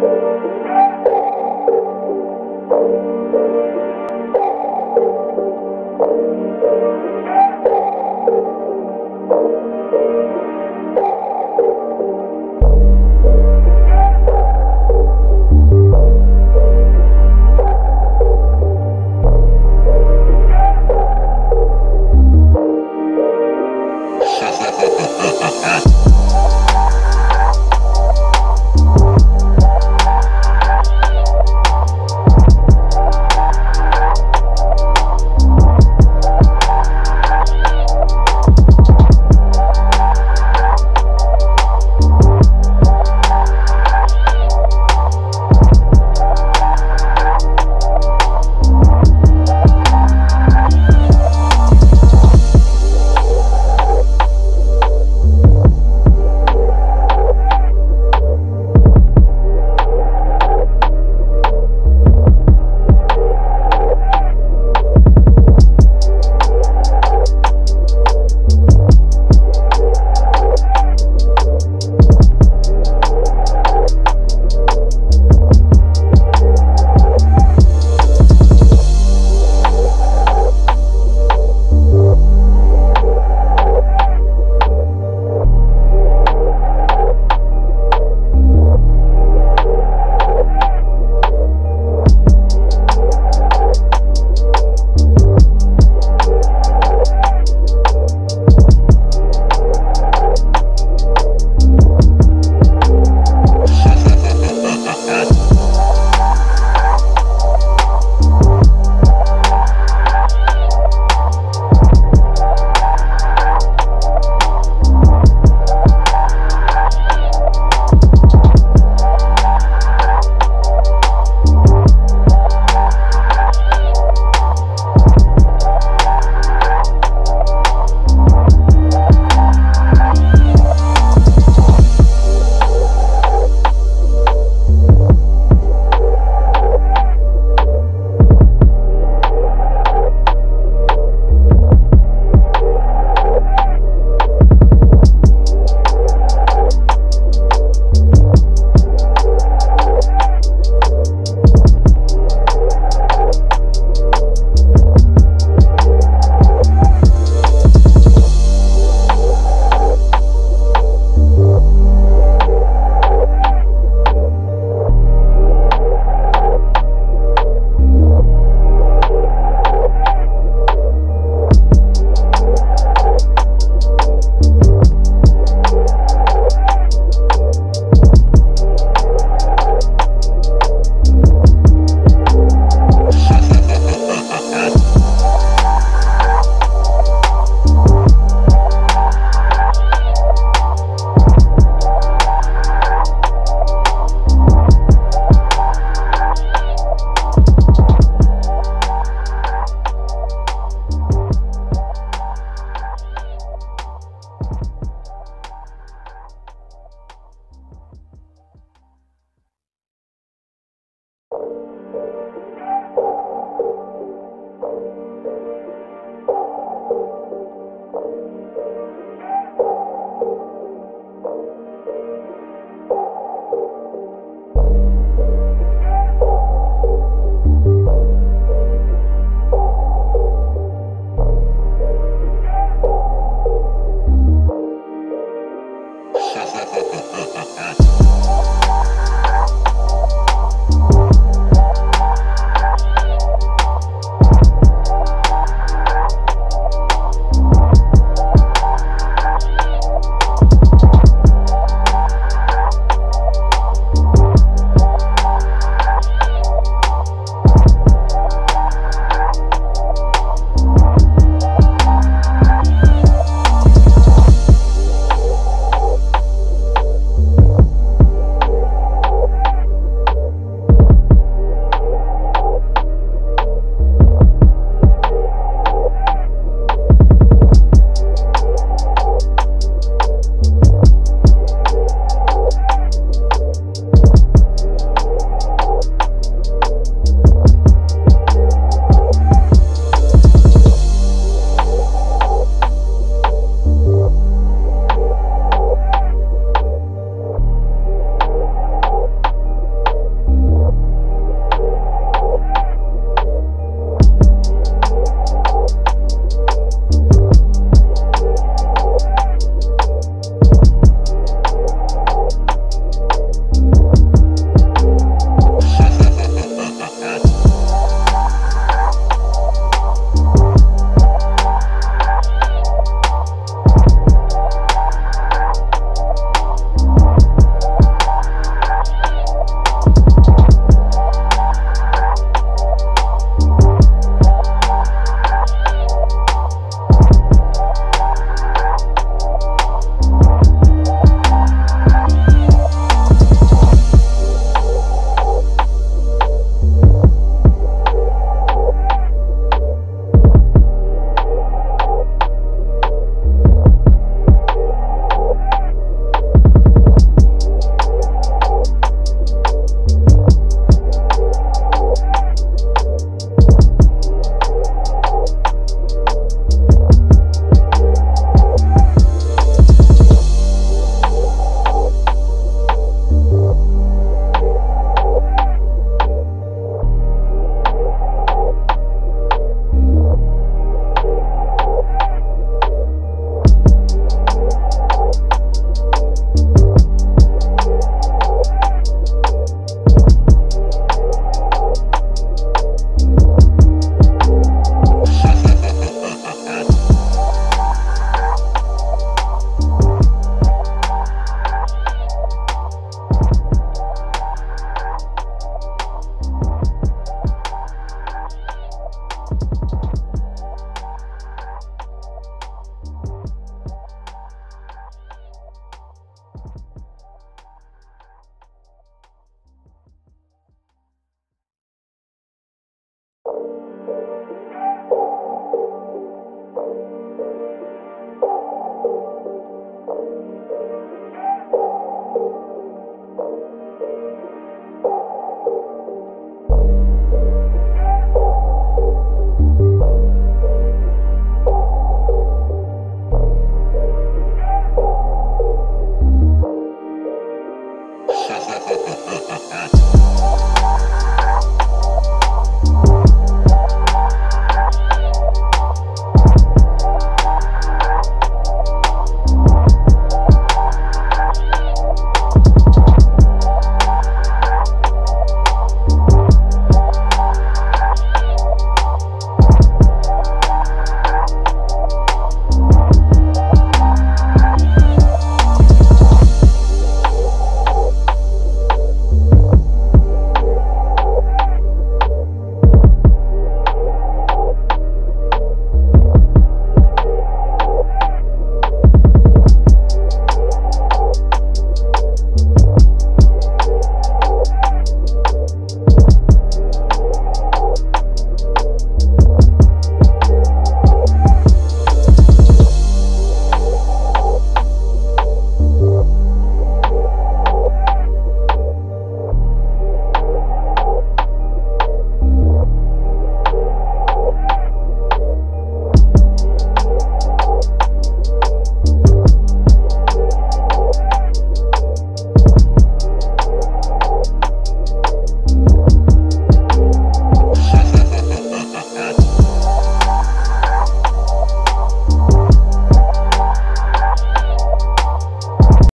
Música